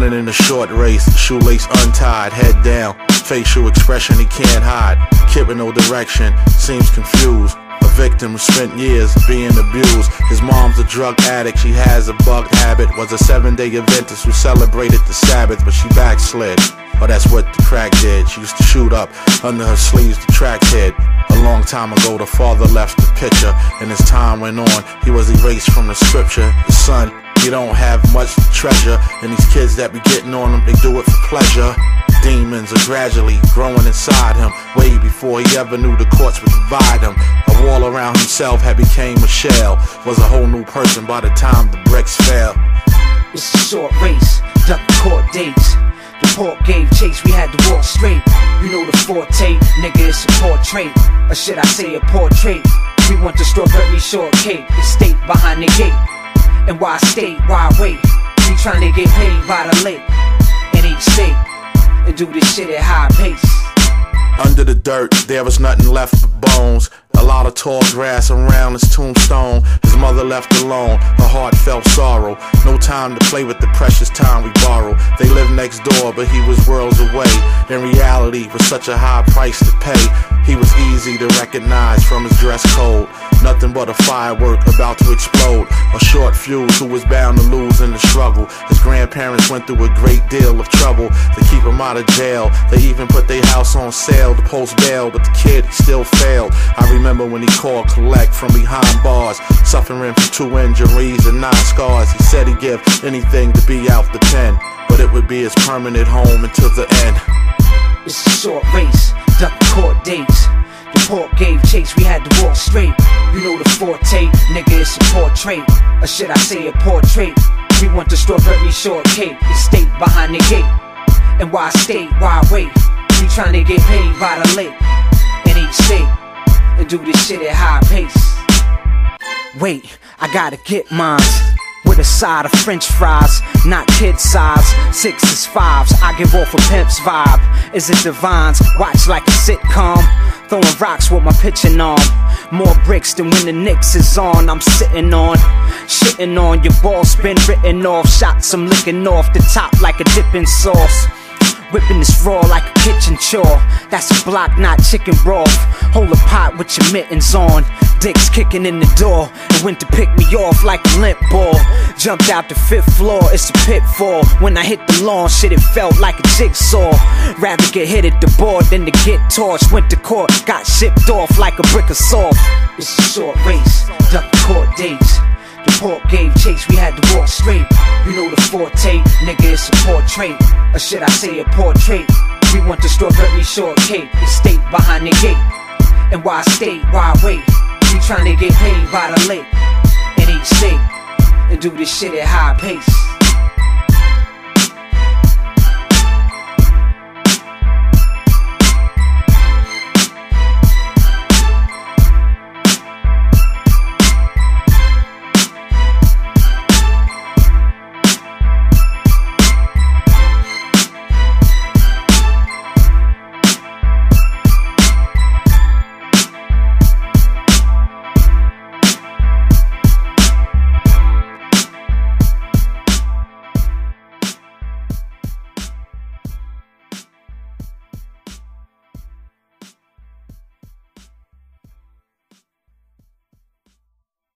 Running in a short race, shoelace untied, head down. Facial expression he can't hide. Kid with no direction, seems confused. A victim spent years being abused. His mom's a drug addict, she has a bug habit. Was a Seventh-day Adventist who celebrated the Sabbath, but she backslid. Oh, that's what the crack did. She used to shoot up under her sleeves the track head. A long time ago, the father left the picture, and as time went on, he was erased from the scripture. The son, he don't have much treasure, and these kids that be getting on him, they do it for pleasure. Demons are gradually growing inside him, way before he ever knew the courts would divide him. A wall around himself had became a shell, was a whole new person by the time the bricks fell. It's a short race, duck court dates. The port gave chase, we had to walk straight. You know the forte, nigga, it's a portrait. Or should I say a portrait? We want the strawberry shortcake, the state behind the gate. And why stay, why wait? We trying to get paid by the lake in each state and do this shit at high pace. Under the dirt, there was nothing left but bones. A lot of tall grass around his tombstone. His mother left alone, her heart felt sorrow. No time to play with the precious time we borrow. They lived next door, but he was worlds away. In reality, was such a high price to pay. He was easy to recognize from his dress code. Nothing but a firework about to explode. A short fuse who was bound to lose in the struggle. His grandparents went through a great deal of trouble to keep him out of jail. They even put their house on sale to post bail, but the kid still failed. I remember when he called collect from behind bars, suffering from two injuries and nine scars. He said he'd give anything to be out the pen, but it would be his permanent home until the end. It's a short race, duck court dates. The port gave chase, we had to walk straight. You know the forte, nigga, it's a portrait. Or should I say a portrait? We want the strawberry shortcake, the state behind the gate. And why stay, why wait? We trying to get paid by the lake in each state and do this shit at high pace. Wait, I gotta get mine. With a side of french fries, not kid size. Sixes, fives, I give off a pimp's vibe. Is it divines? Watch like a sitcom. Throwing rocks with my pitching arm. More bricks than when the Knicks is on. I'm sitting on, shitting on. Your ball's been written off. Shots I'm licking off the top like a dipping sauce. Whipping this raw like a kitchen chore. That's a block, not chicken broth. Hold a pot with your mittens on. Dicks kicking in the door and went to pick me off like a limp ball. Jumped out the fifth floor, it's a pitfall. When I hit the lawn, shit, it felt like a jigsaw. Rather get hit at the board than to get torched. Went to court, got shipped off like a brick of salt. It's a short race, duck court dates. The port gave chase, we had to walk straight. You know the forte, nigga, it's a portrait. Or should I say a portrait? We want the strawberry shortcake, the state behind the gate. And why stay, why wait? We trying to get paid by the lake in each state and do this shit at high pace.